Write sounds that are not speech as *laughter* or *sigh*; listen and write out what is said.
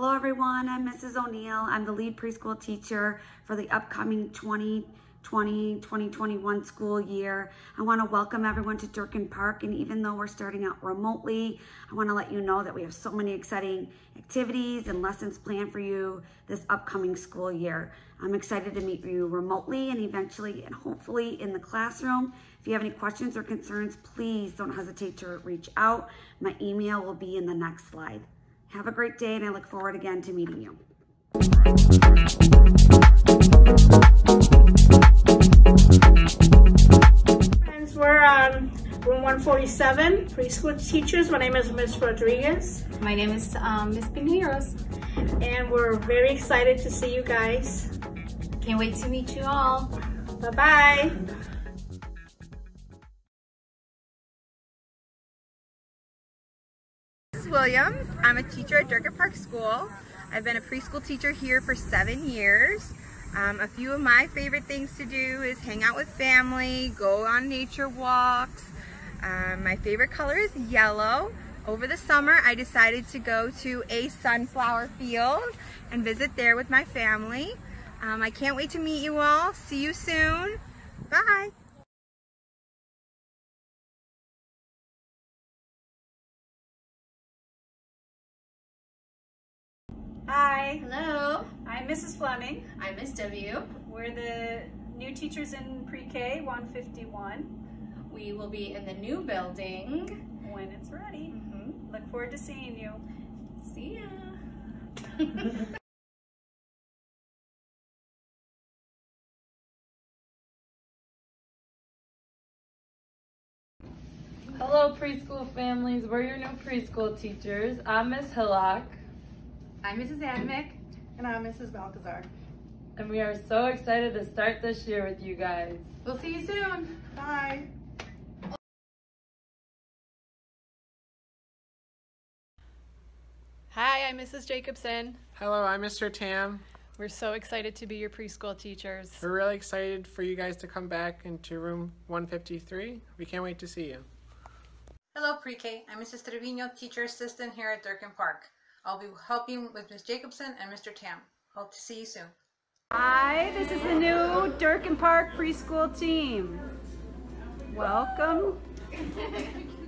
Hello everyone, I'm Mrs. O'Neill. I'm the lead preschool teacher for the upcoming 2020-2021 school year. I wanna welcome everyone to Durkin Park and even though we're starting out remotely, I wanna let you know that we have so many exciting activities and lessons planned for you this upcoming school year. I'm excited to meet you remotely and eventually and hopefully in the classroom. If you have any questions or concerns, please don't hesitate to reach out. My email will be in the next slide. Have a great day and I look forward again to meeting you. Friends, we're on room 147, preschool teachers. My name is Ms. Rodriguez. My name is um, Ms. Pinheiros. And we're very excited to see you guys. Can't wait to meet you all. Bye-bye. Williams. I'm a teacher at Durkin Park School. I've been a preschool teacher here for seven years. Um, a few of my favorite things to do is hang out with family, go on nature walks. Um, my favorite color is yellow. Over the summer, I decided to go to a sunflower field and visit there with my family. Um, I can't wait to meet you all. See you soon. Hi, Hello, I'm Mrs. Fleming. I'm Miss W. We're the new teachers in pre-K 151 We will be in the new building. when it's ready. Mhm. Look forward to seeing you. See ya. *laughs* Hello, preschool families. We're your new preschool teachers. I'm Miss Hillock, I'm Mrs. Admick. And I'm Mrs. Balcazar. and we are so excited to start this year with you guys. We'll see you soon. Bye. Hi, I'm Mrs. Jacobson. Hello, I'm Mr. Tam. We're so excited to be your preschool teachers. We're really excited for you guys to come back into room 153. We can't wait to see you. Hello, Pre-K. I'm Mrs. Trevino, teacher assistant here at Durkin Park. I'll be helping with Ms. Jacobson and Mr. Tam. Hope to see you soon. Hi, this is the new Durkin Park preschool team. Welcome. *laughs*